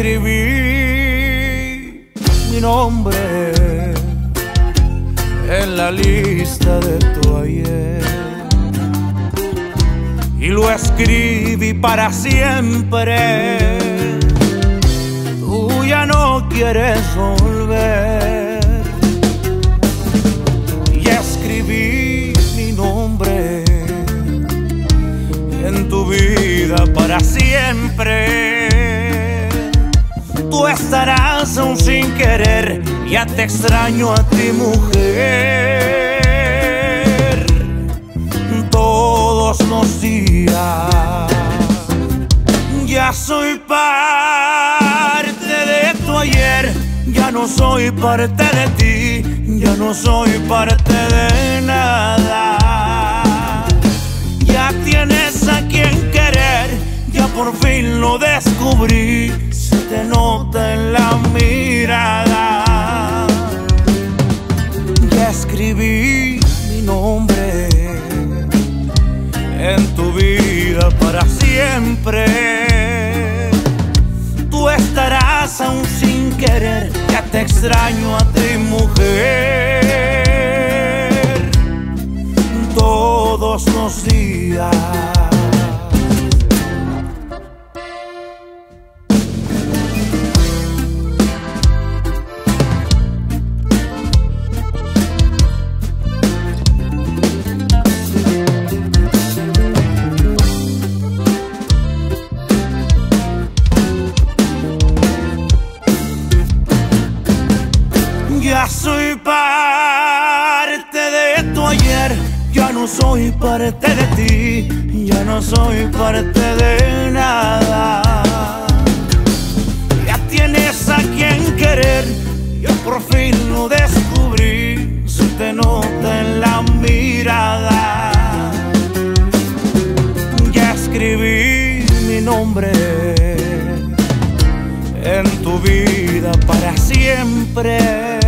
escribí mi nombre en la lista de tu ayer. Y lo escribí para siempre. Tú ya no quieres volver. Y escribí mi nombre en tu vida para siempre Tú estarás aún sin querer, ya te extraño a ti mujer. Todos los días ya soy parte de tu ayer, ya no soy parte de ti, ya no soy parte de nada. Vida para siempre. Tú estarás aún sin querer, ya te extraño a ti mujer, todos los días. Ya no soy parte de ti, ya no soy parte de nada. Ya tienes a quien querer, yo por fin lo descubrí, se te nota en la mirada. Ya escribí mi nombre en tu vida para siempre.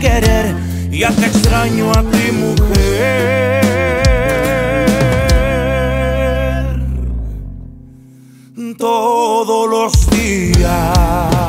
Querer, ya te extraño a ti mujer. Todos los días.